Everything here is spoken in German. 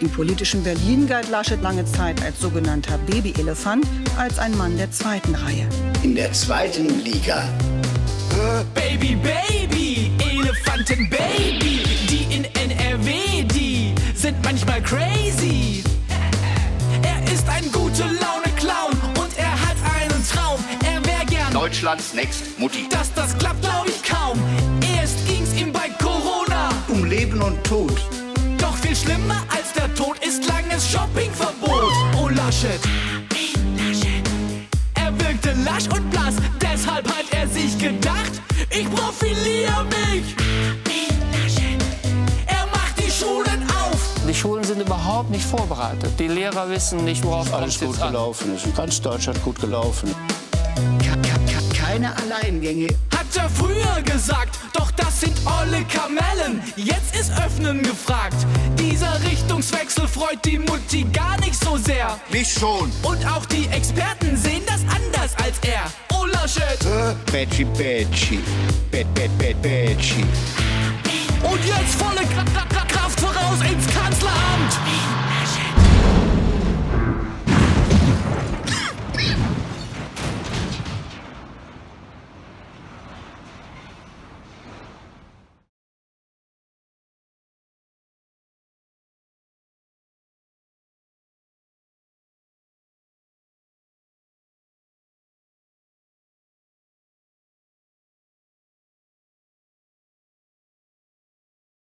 politischen Berlin galt Laschet lange Zeit als sogenannter Babyelefant, als ein Mann der zweiten Reihe. In der zweiten Liga. Baby, Baby, Elefanten, Baby, die in NRW, die sind manchmal crazy. Er ist ein gute Laune Clown und er hat einen Traum. Er wäre gern Deutschlands Next Mutti. dass das klappt, glaube ich kaum. Erst ging's ihm bei Corona, Um Leben und Tod. doch viel schlimmer als lasch und blass, deshalb hat er sich gedacht, ich profiliere mich. Er macht die Schulen auf. Die Schulen sind überhaupt nicht vorbereitet. Die Lehrer wissen nicht, worauf Alles es gut an. gelaufen ist. In ganz Deutschland gut gelaufen. Keine Alleingänge. Hat er früher gesagt, doch das sind olle Kamellen. Jetzt ist Öffnen gefragt. Dieser Richtungswechsel freut die Mutti gar nicht so sehr. Mich schon. Und auch die Experten sehen das er. Oh Laschet. Betschi, Betschi. Bet, bet, bet, Betschi. Und jetzt